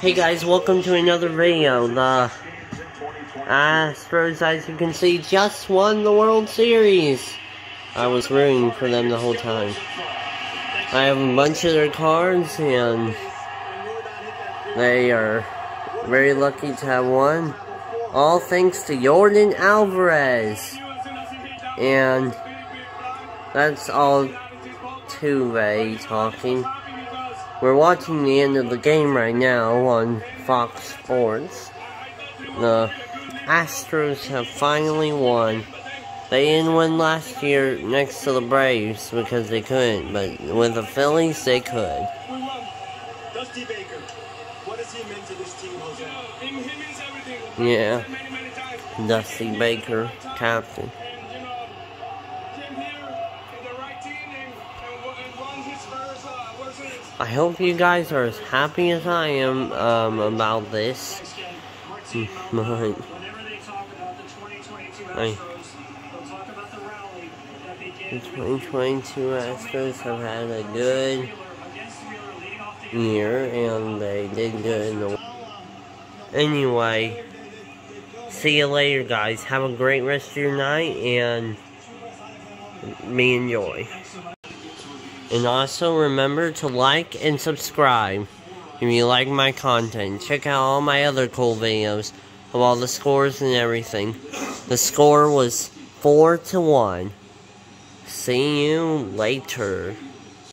Hey guys, welcome to another video. The Astros, as you can see, just won the World Series. I was rooting for them the whole time. I have a bunch of their cards, and they are very lucky to have won. All thanks to Yordan Alvarez. And that's all two-way talking. We're watching the end of the game right now on Fox Sports. The Astros have finally won. They didn't win last year next to the Braves because they couldn't, but with the Phillies, they could. Dusty Baker, what does he mean to this team, Jose? He means everything. Yeah. Many, many. Dusty Baker, captain. And, you know, I hope you guys are as happy as I am um, about this. Martino, But whenever they talk about the 2022 Aye. Astros, they'll talk about the rally that the began with 2022 Astros have had a good Wheeler against Wheeler leading off the year, and they did good in the. Anyway, see you later, guys. Have a great rest of your night, and me enjoy. And also remember to like and subscribe if you like my content. Check out all my other cool videos of all the scores and everything. The score was 4 to 1. See you later.